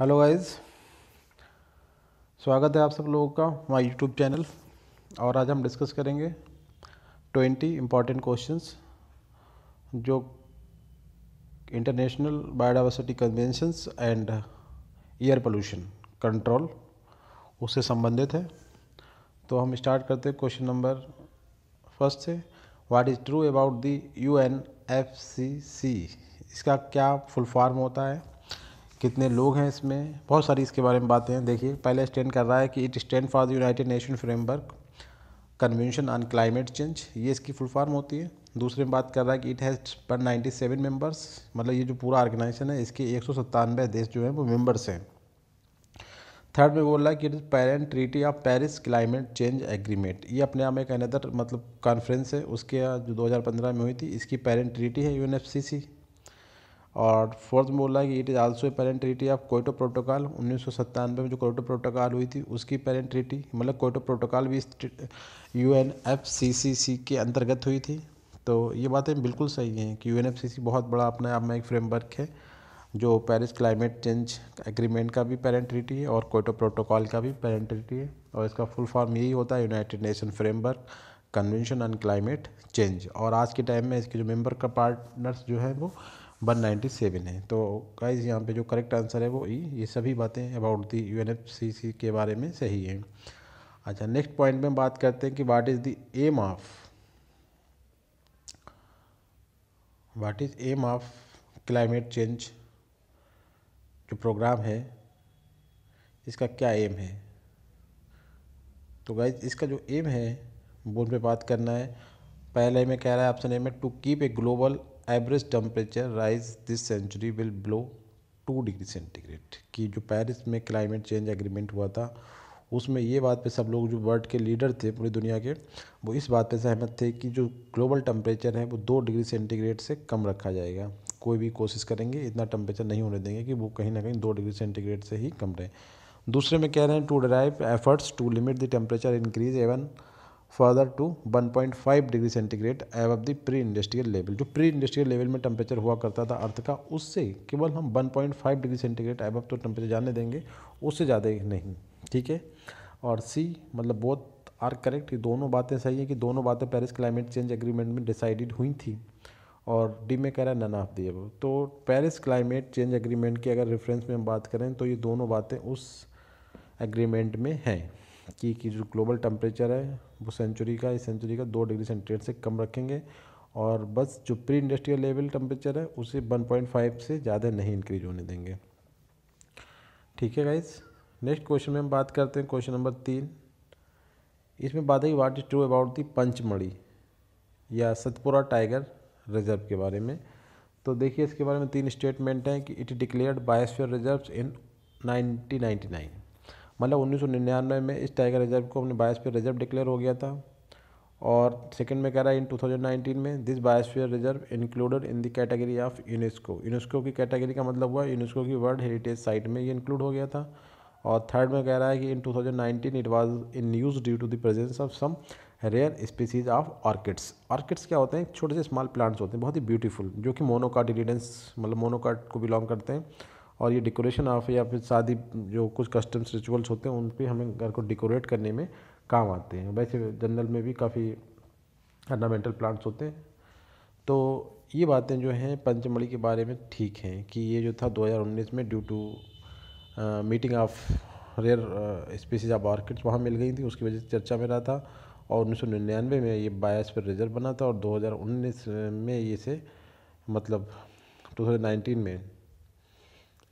Hello guys स्वागत है आप सब लोगों का हमारे यूट्यूब चैनल और आज हम डिस्कस करेंगे ट्वेंटी इंपॉर्टेंट क्वेश्चंस जो international biodiversity conventions and air pollution control उससे संबंधित है। तो हम स्टार्ट करते हैं क्वेश्चन नंबर फ़र्स्ट से। What is true about the U N F C C इसका क्या फुल फॉर्म होता है? कितने लोग हैं इसमें? बहुत सारी इसके बारे में बातें हैं। देखिए, पहले स्टैंड कर रहा है कि it stand for the United Nation framework convention on climate change ये इसकी फुल फॉर्म होती है। दूसरे में बात कर रहा है कि इट हैज़ पर नाइन्टी सेवन मेंबर्स मतलब ये जो पूरा ऑर्गेनाइजेशन है, इसके एक सौ सत्तानवे देश जो हैं, वो मेंबर्स हैं। थर्ड में बोल रहा है कि it is parent treaty of Paris climate change agreement ये अपने आप में एक अनदर मतलब कॉन्फ्रेंस है। उसके जो 2015 में हुई थी, इसकी पेरेंट ट्रीटी है यूएनएफसीसी और फोर्थ बोला कि it is also a parent treaty of Kyoto protocol उन्नीस सौ सत्तानवे में जो कोयटो प्रोटोकॉल हुई थी, उसकी पेरेंट ट्रीटी मतलब कोयटो प्रोटोकॉल भी U N F C C C के अंतर्गत हुई थी। तो ये बातें बिल्कुल सही हैं कि U N F C C बहुत बड़ा अपने आप में एक फ्रेमवर्क है, जो पेरिस क्लाइमेट चेंज एग्रीमेंट का भी पेरेंट ट्रीटी है और कोयटो प्रोटोकॉल का भी पेरेंट ट्रीटी है। और इसका फुल फॉर्म यही होता है United Nation framework convention on climate change और आज के टाइम में इसके जो मेंबर का पार्टनर्स जो है वो वन नाइन्टी सेवन है। तो गाइज़ यहाँ पे जो करेक्ट आंसर है वो ई ये सभी बातें about the U N F C C के बारे में सही है। अच्छा नेक्स्ट पॉइंट में बात करते हैं कि what is the aim of what is aim of climate change जो प्रोग्राम है, इसका क्या एम है? तो गाइज़ इसका जो एम है वो पे बात करना है। पहले में कह रहा है ऑप्शन ए में to keep a global average temperature rise this century will below two degree centigrade. कि जो पेरिस में क्लाइमेट चेंज एग्रीमेंट हुआ था, उसमें ये बात पे सब लोग जो वर्ल्ड के लीडर थे पूरी दुनिया के, वो इस बात पे सहमत थे कि जो ग्लोबल टेम्परेचर है, वो दो डिग्री सेंटीग्रेड से कम रखा जाएगा। कोई भी कोशिश करेंगे, इतना टेम्परेचर नहीं होने देंगे कि वो कहीं ना कहीं दो डिग्री सेंटीग्रेड से ही कम रहे। दूसरे में कह रहे हैं to drive efforts to limit the temperature increase even further to 1.5 degree centigrade above the pre industrial level जो प्री इंडस्ट्रियल लेवल में टेम्परेचर हुआ करता था अर्थ का, उससे केवल हम 1.5 डिग्री सेंटीग्रेड एव तो टेम्परेचर जाने देंगे, उससे ज़्यादा नहीं, ठीक है? और सी मतलब बहुत आर करेक्ट ये दोनों बातें सही है कि दोनों बातें पेरिस क्लाइमेट चेंज एग्रीमेंट में डिसाइडेड हुई थी और डी में कह रहा है नन ऑफ़ दी तो पेरिस क्लाइमेट चेंज एग्रीमेंट की अगर रेफरेंस में हम बात करें तो ये दोनों बातें उस एग्रीमेंट में हैं। कि कि जो ग्लोबल टेम्परेचर है, वो सेंचुरी का, इस सेंचुरी का दो डिग्री सेंटीग्रेड से कम रखेंगे और बस जो प्री इंडस्ट्रियल लेवल टेम्परेचर है, उसे 1.5 से ज़्यादा नहीं इंक्रीज होने देंगे। ठीक है गाइज़ नेक्स्ट क्वेश्चन में हम बात करते हैं क्वेश्चन नंबर तीन। इसमें बात है what is true about the Pachmarhi या सतपुरा टाइगर रिज़र्व के बारे में। तो देखिए, इसके बारे में तीन स्टेटमेंट हैं कि it declared biosphere reserve in 1999 मतलब उन्नीस में इस टाइगर रिज़र्व को अपने बायोस्फीयर रिज़र्व डिक्लेयर हो गया था। और सेकंड में कह रहा है, इन 2019 में this biosphere reserve included in the category of UNESCO UNESCO की कैटेगरी का मतलब हुआ यूनेस्को की वर्ल्ड हेरिटेज साइट में ये इंक्लूड हो गया था। और थर्ड में कह रहा है कि in 2019 it was in use due to the presence of some rare species of orchids orchids क्या होते हैं? छोटे से स्मॉल प्लांट्स होते हैं, बहुत ही ब्यूटीफुल जो कि मोनोकार्डिडेंस मतलब मोनोकार्ड को बिलोंग करते हैं। और ये डेकोरेशन ऑफ़ या फिर शादी, जो कुछ कस्टम्स रिचुअल्स होते हैं, उन पर हमें घर को डेकोरेट करने में काम आते हैं। वैसे जंगल में भी काफ़ी अर्नामेंटल प्लांट्स होते हैं। तो ये बातें जो हैं, पंचमढ़ी के बारे में ठीक हैं कि ये जो था 2019 में due to meeting of rare species of orchids वहाँ मिल गई थी। उसकी वजह से चर्चा में रहा था और उन्नीस सौ निन्यानवे में ये बायोस्फीयर रिज़र्व बना था और 2019 में ये से मतलब 2019 में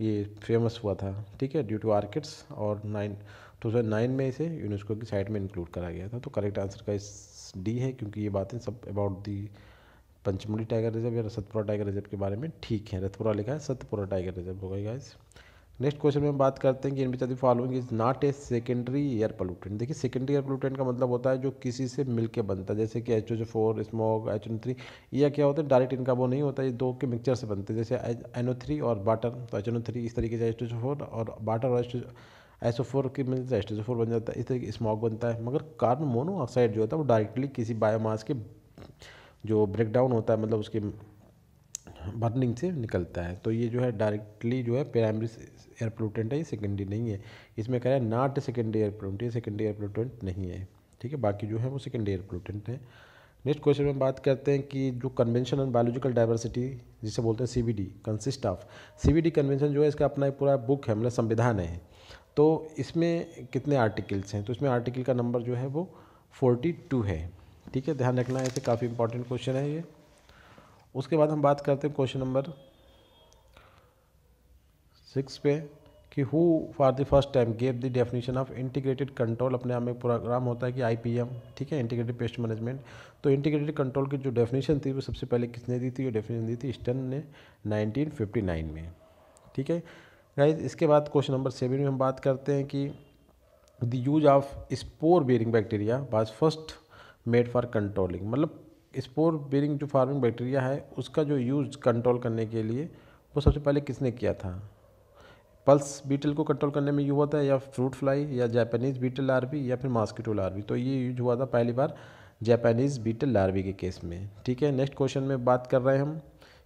ये फ़ेमस हुआ था, ठीक है ड्यू टू आर्किड्स और नाइन टू थाउज़ेंड नाइन में इसे यूनेस्को की साइट में इंक्लूड करा गया था। तो करेक्ट आंसर का इस डी है, क्योंकि ये बातें सब about the Pachmarhi tiger reserve या सतपुरा टाइगर रिज़र्व के बारे में ठीक है। रतपुरा लिखा है सतपुरा टाइगर रिज़र्व होगा गाइस नेक्स्ट क्वेश्चन में हम बात करते हैं कि in which following is not a secondary air pollutant देखिए सेकेंडरी एयर पोलूटेंट का मतलब होता है जो किसी से मिलके बनता है, जैसे कि H O four smoke H N three या क्या होता है डायरेक्ट इनका वो नहीं होता है ये दो के मिक्सचर से बनते हैं, जैसे एन ओ थ्री और बाटर तो एच एन ओ थ्री इस तरीके से एच टू फोर और बाटर और एच ओ फोर की है एच टू फोर बन जाता है, इस तरीके स्मोक बनता है। मगर कार्बन मोनोऑक्साइड जो होता है, वो डायरेक्टली किसी बायोमास के जो ब्रेक डाउन होता है मतलब उसके बर्निंग से निकलता है। तो ये जो है डायरेक्टली जो है प्राइमरी एयर पोलूटेंट है, ये सेकेंडरी नहीं है। इसमें कह रहा है नॉट सेकेंडरी एयर पोलूटेंट ये सेकेंडरी एयर पोलूटेंट नहीं है। ठीक है, बाकी जो है वो सेकेंडरी एयर पोलूटेंट है। नेक्स्ट क्वेश्चन में बात करते हैं कि जो कन्वेंशन ऑन बायोलॉजिकल डाइवर्सिटी जिसे बोलते हैं CBD consist of CBD convention जो है, इसका अपना एक पूरा बुक है मतलब संविधान है। तो इसमें कितने आर्टिकल्स हैं? तो इसमें आर्टिकल का नंबर जो है वो फोर्टी टू है। ठीक है, ध्यान रखना है ऐसे काफ़ी इंपॉर्टेंट क्वेश्चन है ये। उसके बाद हम बात करते हैं क्वेश्चन नंबर सिक्स पे कि who for the first time gave the definition of integrated control अपने आप में प्रोग्राम होता है कि आईपीएम ठीक है इंटीग्रेटेड पेस्ट मैनेजमेंट तो इंटीग्रेटेड कंट्रोल की जो डेफिनेशन थी, वो सबसे पहले किसने दी थी? वो डेफिनेशन दी थी स्टन ने 1959 में, ठीक है? गाइज़ इसके बाद क्वेश्चन नंबर सेवन में हम बात करते हैं कि the use of spore bearing bacteria was first made for controlling मतलब स्पोर बेरिंग जो फ़ार्मिंग बैक्टीरिया है, उसका जो यूज़ कंट्रोल करने के लिए, वो सबसे पहले किसने किया था? पल्स बीटल को कंट्रोल करने में यूज़ हुआ था, या फ्रूट फ्लाई या जापानीज़ बीटल लार्वी या फिर मास्किटो लार्वी तो ये यूज़ हुआ था पहली बार जापानीज़ बीटल लार्वी के केस में। ठीक है नेक्स्ट क्वेश्चन में बात कर रहे हैं हम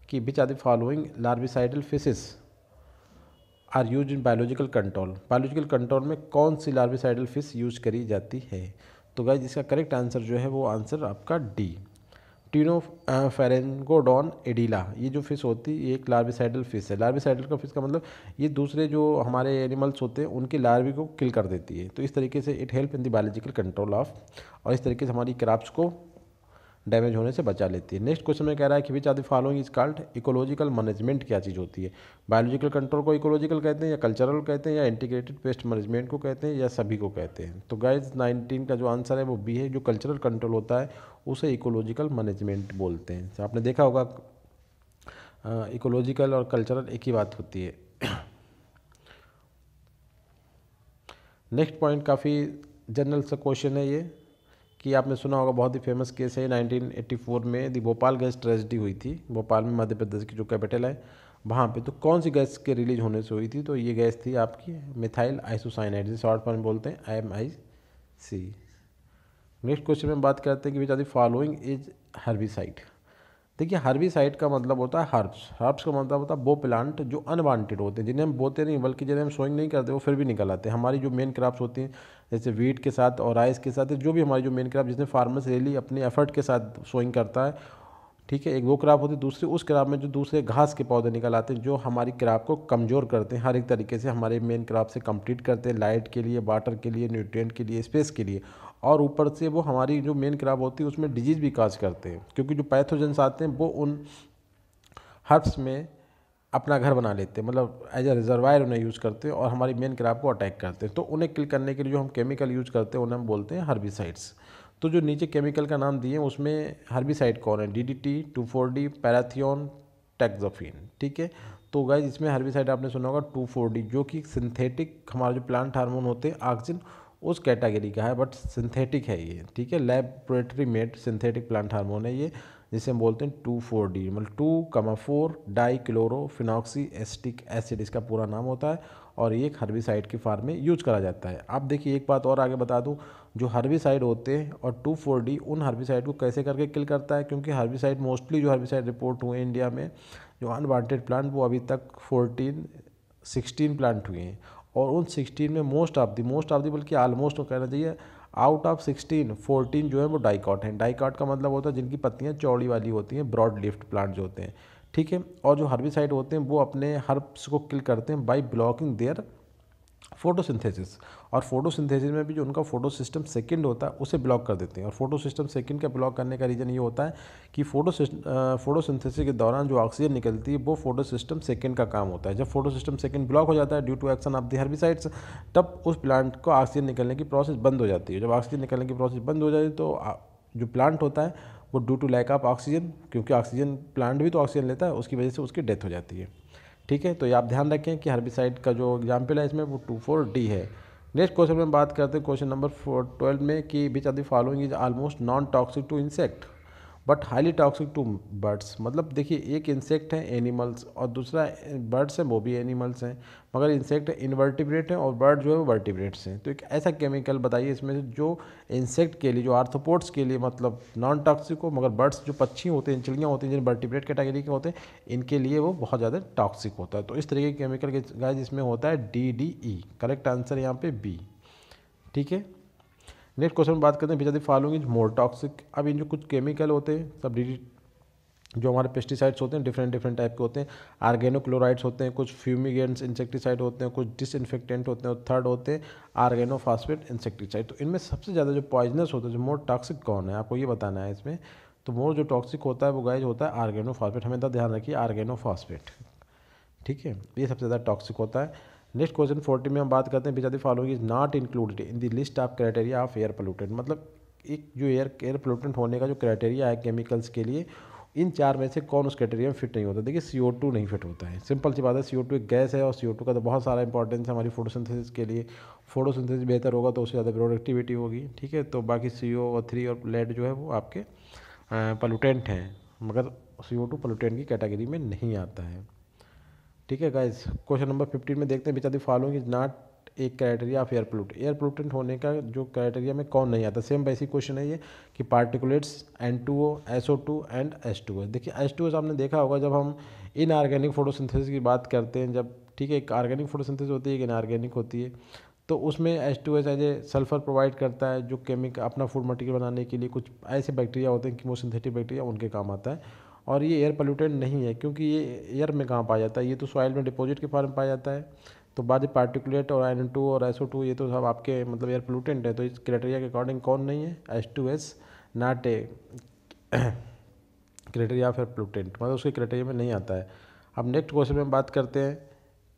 कि which are the following larvicidal fishes are used in biological control biological control में कौन सी लार्विसाइडल फ़िश यूज़ करी जाती है? तो गाइज़ इसका करेक्ट आंसर जो है वो आंसर आपका डी टीनो फेरेंगोडॉन एडिला। ये जो फ़िश होती है ये एक लार्बिसाइडल फ़िश है। लार्बिसाइडल का फ़िश का मतलब ये दूसरे जो हमारे एनिमल्स होते हैं, उनके लार्वी को किल कर देती है। तो इस तरीके से it help in the biological control of, और इस तरीके से हमारी क्राप्स को डैमेज होने से बचा लेती है। नेक्स्ट क्वेश्चन में कह रहा है कि which are the following is called ecological management क्या चीज़ होती है? बायोलॉजिकल कंट्रोल को इकोलॉजिकल कहते हैं या कल्चरल कहते हैं या इंटीग्रेटेड पेस्ट मैनेजमेंट को कहते हैं या सभी को कहते हैं? तो गाइज़ नाइनटीन का जो आंसर है वो बी है, जो कल्चरल कंट्रोल होता है, उसे इकोलॉजिकल मैनेजमेंट बोलते हैं। तो आपने देखा होगा इकोलॉजिकल और कल्चरल एक ही बात होती है। नेक्स्ट पॉइंट काफ़ी जनरल सा क्वेश्चन है ये। कि आपने सुना होगा बहुत ही फ़ेमस केस है। 1984 में दी भोपाल गैस ट्रेजिडी हुई थी। भोपाल में मध्य प्रदेश की जो कैपिटल है, वहाँ पे तो कौन सी गैस के रिलीज़ होने से हुई थी? तो ये गैस थी आपकी मिथाइल आइसोसाइनाइड जिसे शॉर्ट फॉर्म बोलते हैं I M I C next question में बात करते हैं कि which are the following is herbicide देखिए हर्बिसाइड का मतलब होता है हर्ब्स हर्ब्स का मतलब होता है वो प्लांट जो अनवांटेड होते हैं, जिन्हें हम बोते नहीं, बल्कि जिन्हें हम सोइंग नहीं करते, वो फिर भी निकल आते हैं। हमारी जो मेन क्रॉप्स होती हैं, जैसे वीट के साथ और राइस के साथ, जो भी हमारी जो मेन क्रॉप जिसमें फार्मर्स रियली अपने एफर्ट के साथ सोइंग करता है, ठीक है, एक वो क्रॉप होती है, दूसरी उस क्रॉप में जो दूसरे घास के पौधे निकल आते हैं, जो हमारी क्रॉप को कमज़ोर करते हैं, हर एक तरीके से हमारे मेन क्रॉप से कंप्लीट करते हैं लाइट के लिए वाटर के लिए न्यूट्रिएंट के लिए स्पेस के लिए। और ऊपर से वो हमारी जो मेन क्रॉप होती है, उसमें डिज़ीज़ भी काज करते हैं। क्योंकि जो पैथोजेंस आते हैं, वो उन हर्ब्स में अपना घर बना लेते हैं। मतलब एज ए रिजर्वायर उन्हें यूज़ करते हैं और हमारी मेन क्रॉप को अटैक करते हैं। तो उन्हें किल करने के लिए जो हम केमिकल यूज़ करते हैं, उन्हें हम बोलते हैं हर्बिसाइड्स तो जो नीचे केमिकल का नाम दिए हैं, उसमें हर्बिसाइड कौन है? D D T two four D parathion toxaphene ठीक है? तो गाइज़ इसमें हर्बिसाइड आपने सुना होगा टू फोर डी जो कि सिंथेटिक हमारे जो प्लांट हार्मोन होते हैं ऑक्सीजन उस कैटेगरी का है, बट सिंथेटिक है ये, ठीक है? Laboratory made synthetic plant hormone है ये, जिसे हम बोलते हैं टू फोर डी मतलब two comma four dichlorophenoxyacetic acid इसका पूरा नाम होता है, और ये हर्बिसाइड की फार्म में यूज़ करा जाता है। आप देखिए, एक बात और आगे बता दूँ, जो हर्बिसाइड होते हैं और टू फोर डी उन हर्बिसाइड को कैसे करके किल करता है? क्योंकि हर्बिसाइड मोस्टली जो हर्बिसाइड रिपोर्ट हुए इंडिया में, जो अनवांटेड प्लांट वो अभी तक फोर्टीन सिक्सटीन प्लांट हुए हैं। और उन सिक्सटीन में most of the, most of the बल्कि आलमोस्ट कहना चाहिए आउट ऑफ़ सिक्सटीन फोर्टीन जो है वो डाइकॉट हैं। डाइकॉट का मतलब होता है जिनकी पत्तियाँ चौड़ी वाली होती हैं ब्रॉड लिफ्ट प्लांट जो होते हैं। ठीक है? और जो हर्बिसाइड होते हैं, वो अपने हर्ब्स को किल करते हैं बाई ब्लॉकिंग देयर फोटोसिंथेसिस। और फोटोसिंथेसिस में भी जो उनका फ़ोटो सिस्टम सेकेंड होता है, उसे ब्लॉक कर देते हैं। और फ़ोटो सिस्टम सेकेंड का ब्लॉक करने का रीज़न ये होता है कि फ़ोटो फोटोसिंथेसिस के दौरान जो ऑक्सीजन निकलती है, वो फ़ोटो सिस्टम सेकेंड का काम होता है। जब फ़ोटो सिस्टम सेकेंड ब्लॉक हो जाता है due to action of the herbicides तब उस प्लांट को ऑक्सीजन निकलने की प्रोसेस बंद हो जाती है। जब ऑक्सीजन निकलने की प्रोसेस बंद हो जाती है तो जो प्लांट होता है, वो due to lack of oxygen क्योंकि ऑक्सीजन प्लांट भी तो ऑक्सीजन लेता है, उसकी वजह से उसकी डेथ हो जाती है। ठीक है? तो ये आप ध्यान रखें कि हर्बिसाइड का जो एग्ज़ाम्पल है, इसमें वो टू फोर डी है। नेक्स्ट क्वेश्चन में बात करते हैं क्वेश्चन नंबर फोर ट्वेल्व में कि which are the following is almost non toxic to insect but highly toxic to birds मतलब देखिए, एक इंसेक्ट है एनिमल्स और दूसरा, बर्ड्स हैं, वो भी एनिमल्स हैं, मगर इंसेक्ट इन्वर्टिब्रेट हैं और बर्ड जो है वो वर्टिब्रेट्स हैं। तो एक ऐसा केमिकल बताइए इसमें से जो इंसेक्ट के लिए, जो आर्थोपोड्स के लिए मतलब नॉन टॉक्सिक हो, मगर बर्ड्स जो पक्षी होते हैं, चिड़ियाँ होती हैं जिन वर्टिब्रेट कैटेगरी के होते हैं, इनके लिए वो बहुत ज़्यादा टॉक्सिक होता है। तो इस तरीके के केमिकल इसमें होता है D D E correct answer यहाँ पे बी ठीक है? नेक्स्ट क्वेश्चन बात करते हैं which are following is more toxic अब इन जो कुछ केमिकल होते हैं, सब जो हमारे पेस्टिसाइड्स होते हैं डिफरेंट डिफरेंट टाइप के होते हैं। आर्गेनोक्लोराइड्स होते हैं, कुछ फ्यूमिगेंट्स इंसेक्टिसाइड होते हैं, कुछ डिसइनफेक्टेंट होते हैं, और थर्ड होते हैं आर्गेनोफास्फेट इंसेक्टिसाइड तो इनमें सबसे ज़्यादा जो पॉइजनस होता है, जो मोर टॉक्सिक कौन है? आपको ये बताना है इसमें। तो मोर जो टॉक्सिक होता है, वो गाइज़ होता है आर्गेनोफास्फेट हमें ध्यान रखिए आर्गेनोफास्फेट ठीक है? ये सबसे ज़्यादा टॉक्सिक होता है। नेक्स्ट क्वेश्चन फोर्टी में हम बात करते हैं बिचादी following is not included in the list of criteria of air pollutant. मतलब एक जो एयर एयर पोल्यूटेंट होने का जो क्राइटेरिया है केमिकल्स के लिए, इन चार में से कौन उस क्राइटेरिया में फिट नहीं होता? देखिए सी नहीं फिट होता है। सिंपल सी बात है सी एक गैस है और सी का तो बहुत सारा इंपॉर्टेंस है हमारी फोटोसिंथेसिस के लिए। फोटोसिंथेसिस बेहतर होगा तो उससे ज़्यादा प्रोडक्टिविटी होगी, ठीक है? तो बाकी CO और थ्री और लेड जो है वो आपके पोलूटेंट हैं, मगर सी ओ टू पोलूटेंट की कैटेगरी में नहीं आता है। ठीक है गाइज़ क्वेश्चन नंबर फिफ्टीन में देखते हैं बिचा दी फॉलोइंग इज़ नॉट एक criteria of air pollute air pollutant होने का जो क्राइटेरिया में कौन नहीं आता? सेम वैसी क्वेश्चन है ये कि particulates N two O S O two and S two O देखिए एस टू आपने देखा होगा जब हम इन ऑर्गेनिक फोटोसिंथेसिस की बात करते हैं, जब ठीक है, एक ऑर्गेनिक फोटोसिंथेसिस होती है, एक इनऑर्गेनिक होती है तो उसमें H two S as a sulphur provide करता है, जो केमिकल अपना फ़ूड मटेरियल बनाने के लिए कुछ ऐसे बैक्टीरिया होते हैं कीमोसिंथेटिक बैक्टीरिया उनके काम आता है। और ये एयर पोल्यूटेंट नहीं है, क्योंकि ये एयर में कहाँ पाया जाता है? ये तो सॉइल में डिपॉजिट के फॉर्म पाया जाता है। तो बाद पार्टिकुलेट और एन टू और एस ओ टू ये तो सब आपके मतलब एयर पोल्यूटेंट है तो इस क्राइटेरिया के अकॉर्डिंग कौन नहीं है? S two S not a criteria of air pollutant मतलब उसके क्राइटेरिया में नहीं आता है। अब नेक्स्ट क्वेश्चन में बात करते हैं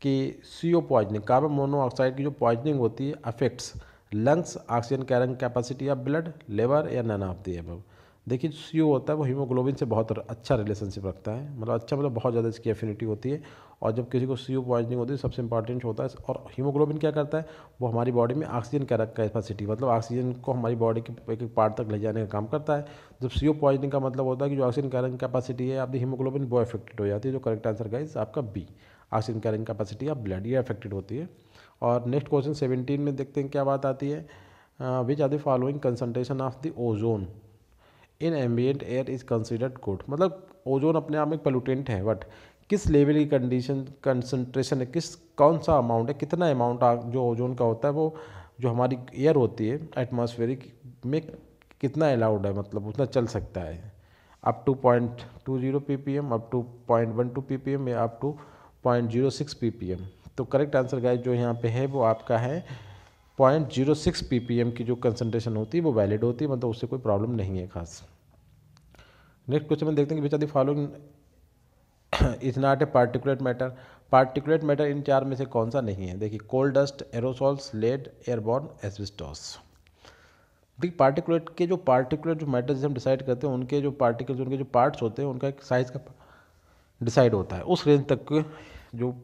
कि C O poisoning carbon monoxide की जो पॉइजनिंग होती है affects lungs oxygen carrying capacity of blood liver or none of the अब देखिए, जो सी होता है वो हीमोग्लोबिन से बहुत अच्छा रिलेशनशिप रखता है। मतलब अच्छा मतलब बहुत ज़्यादा इसकी एफिनिटी होती है और जब किसी को CO पॉइजनिंग होती है, सबसे इंपॉर्टेंट होता है और हीमोग्लोबिन क्या करता है? वो हमारी बॉडी में ऑक्सीजन का कैपेसिटी मतलब ऑक्सीजन को हमारी बॉडी के एक एक पार्ट तक ले जाने का काम करता है। जब सीओ पॉइजनिंग का मतलब होता है कि जो ऑक्सीजन कैरिंग कैपेसिटी है, आपकी हीमोग्लोबिन वो अफेक्टेड हो जाती है, जो करेक्ट आंसर गाइज़ आपका B oxygen carrying capacity of blood ये अफेक्टेड होती है। और नेक्स्ट क्वेश्चन सेवेंटीन में देखते हैं क्या बात आती है। Which are the following concentration of the ozone in ambient air is considered good मतलब ओजोन अपने आप में पोलूटेंट है बट किस लेवल की कंडीशन कंसनट्रेशन है, किस, कौन सा अमाउंट है, कितना अमाउंट जो ओजोन का होता है, वो, जो हमारी एयर होती है एटमॉस्फेरिक में कितना अलाउड है मतलब उतना चल सकता है। Up to point two zero P P M up to point one two P P M या up to point zero six P P M तो करेक्ट आंसर गाइज़ जो यहाँ पे है, वो आपका है point zero six P P M की जो कंसनट्रेशन होती है, वो वैलिड होती है मतलब उससे कोई प्रॉब्लम नहीं है खास। नेक्स्ट क्वेश्चन में देखते हैं कि which the following is not a particulate matter particulate matter इन चार में से कौन सा नहीं है? देखिए coal dust aerosols lead airborne asbestos देखिए पार्टिकुलेट के जो पार्टिकुलेट जो मैटर हम डिसाइड करते हैं, उनके जो पार्टिकल्स उनके जो पार्ट्स होते हैं, उनका एक साइज़ का डिसाइड होता है। उस रेंज तक जो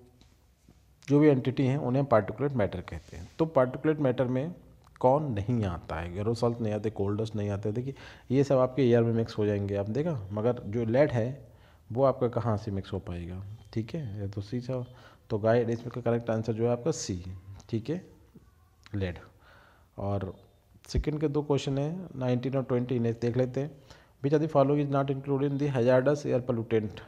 जो भी एंटिटी हैं, उन्हें पार्टिकुलेट मैटर कहते हैं। तो पार्टिकुलेट मैटर में कौन नहीं आता है? एरोसॉल्ट नहीं आते कोल्ड डस्ट नहीं आते। देखिए, ये सब आपके एयर में मिक्स हो जाएँगे। आप देखा, मगर जो लेड है, वो आपका कहाँ से मिक्स हो पाएगा? ठीक है? ये तो सी था। तो गाइड इसमें का करेक्ट आंसर जो है आपका सी ठीक है? लेड और सेकेंड के दो क्वेश्चन है नाइनटीन और ट्वेंटी इन्हें देख लेते हैं। Which are the following is not include in the hazardous air pollutant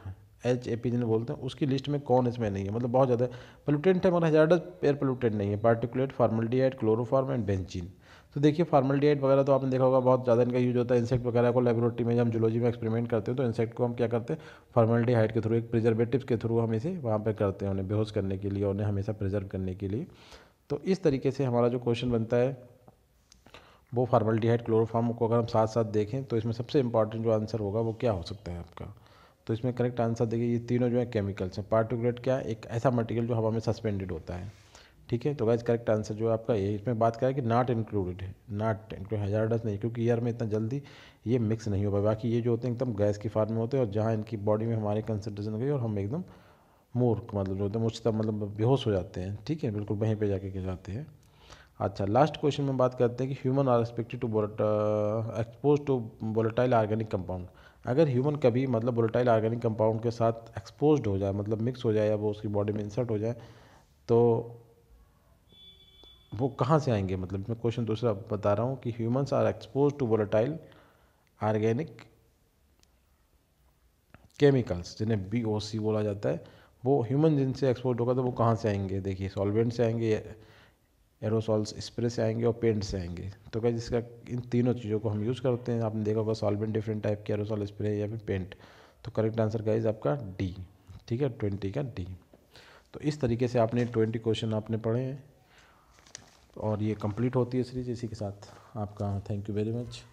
H A P जिन्हें बोलते हैं, उसकी लिस्ट में कौन इसमें नहीं है? मतलब बहुत ज़्यादा पोलूटेंट है, मगर हजारडस एयर पोलूटेंट नहीं है। Particulate formaldehyde chloroform and benzene तो देखिए फार्मल्डिहाइड वगैरह तो आपने देखा होगा, बहुत ज़्यादा इनका यूज़ होता है। इंसेक्ट वगैरह को लेबोरेटरी में जब जूलॉजी में एक्सपेरिमेंट करते हैं तो इंसेक्ट को हम क्या करते हैं? फार्मल्डिहाइड के थ्रू एक प्रिजर्वेटिव के थ्रू हम इसे वहाँ पर करते हैं उन्हें, बेहोश करने के लिए, उन्हें हमेशा प्रिजर्व करने के लिए। तो इस तरीके से हमारा जो क्वेश्चन बनता है, वो फार्मल्डिहाइड क्लोरोफार्म को अगर हम साथ साथ देखें तो इसमें सबसे इंपॉर्टेंट जो आंसर होगा, वो क्या हो सकता है आपका? तो इसमें करेक्ट आंसर देखिए, ये तीनों जो है केमिकल्स हैं। पार्टिकुलेट क्या एक ऐसा मटेरियल जो हवा में सस्पेंडेड होता है। ठीक है? तो गाइज़ करेक्ट आंसर जो है आपका ये, इसमें बात करें कि नॉट इंक्लूडेड है। नॉट इंक्लूड हजारडस नहीं, क्योंकि ईयर में इतना जल्दी ये मिक्स नहीं हो पाए बाकी ये जो होते हैं, एकदम गैस की फार्म में होते हैं और जहाँ इनकी बॉडी में हमारी कंसनट्रेशन गई और हम एकदम मूर्ख मतलब जो होते हैं, मुझसे मतलब बेहोश हो जाते हैं। ठीक है? बिल्कुल वहीं पर जाके गिर जाते हैं। अच्छा लास्ट क्वेश्चन में बात करते हैं कि human are expected to expose to volatile organic compound अगर ह्यूमन कभी मतलब वोलेटाइल ऑर्गेनिक कंपाउंड के साथ एक्सपोज हो जाए मतलब मिक्स हो जाए या वो उसकी बॉडी में इंसर्ट हो जाए तो वो कहाँ से आएँगे? मतलब मैं क्वेश्चन दूसरा बता रहा हूँ कि humans are expose to volatile organic chemicals जिन्हें बी ओ सी बोला जाता है। वो ह्यूमन जिनसे एक्सपोज होगा तो वो कहाँ से आएँगे? देखिए सॉल्वेंट से आएँगे एरोसॉल्स स्प्रे से आएँगे और पेंट से आएँगे। तो क्या जिसका इन तीनों चीज़ों को हम यूज़ करते हैं, आपने देखा होगा सॉल्वेंट डिफरेंट टाइप के एरोसॉल स्प्रे या फिर पेंट तो करेक्ट आंसर गाइज़ आपका डी ठीक है? ट्वेंटी का डी तो इस तरीके से आपने ट्वेंटी क्वेश्चन आपने पढ़े हैं और ये कंप्लीट होती है सीरीज़ इसी के साथ। आपका थैंक यू वेरी मच